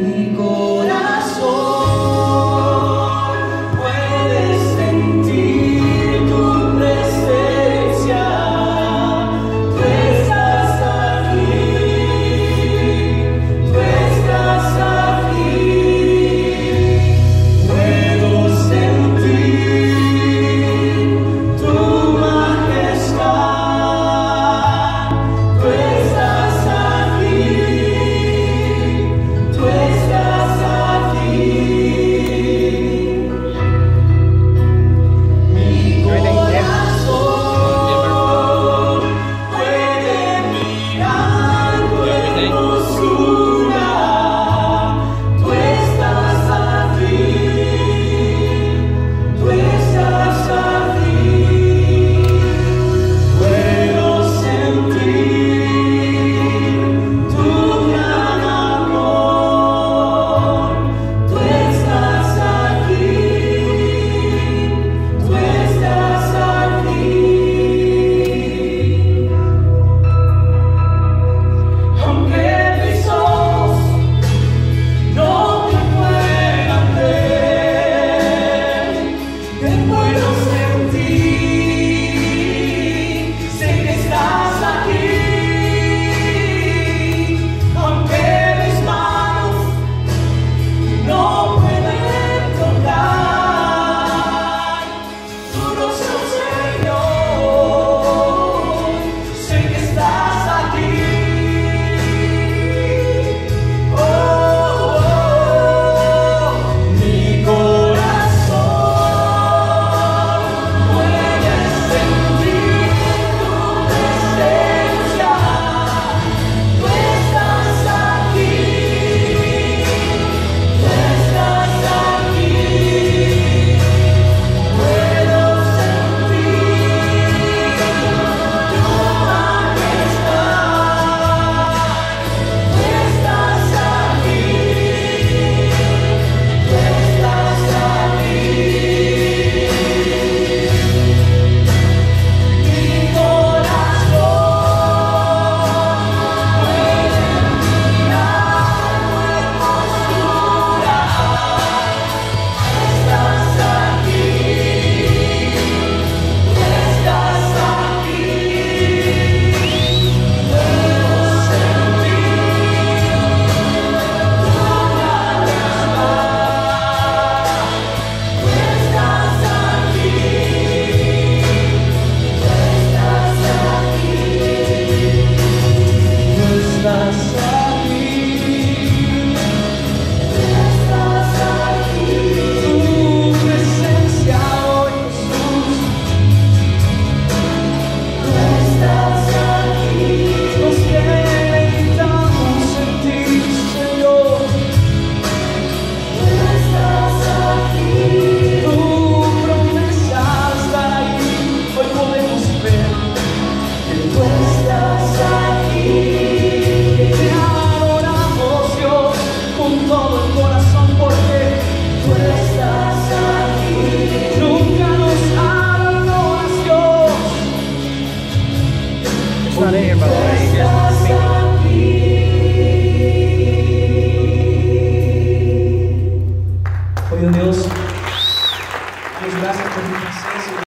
You.